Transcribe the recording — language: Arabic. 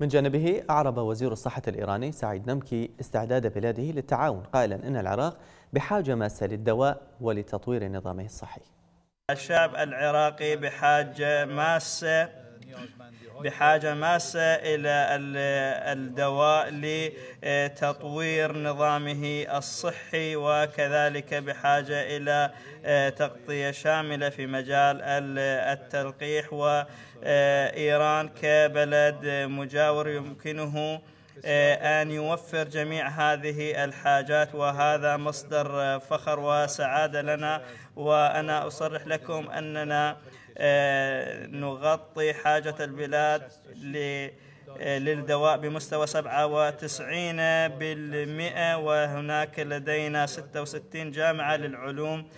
من جانبه أعرب وزير الصحة الإيراني سعيد نمكي استعداد بلاده للتعاون قائلا إن العراق بحاجة ماسة للدواء ولتطوير نظامه الصحي. الشعب العراقي بحاجة ماسة بحاجة ماسة إلى الدواء لتطوير نظامه الصحي وكذلك بحاجة إلى تغطية شاملة في مجال التلقيح وإيران كبلد مجاور يمكنه أن يوفر جميع هذه الحاجات وهذا مصدر فخر وسعادة لنا وأنا أصرح لكم أننا نغطي حاجة البلاد للدواء بمستوى 97 بالمئة وهناك لدينا 66 جامعة للعلوم.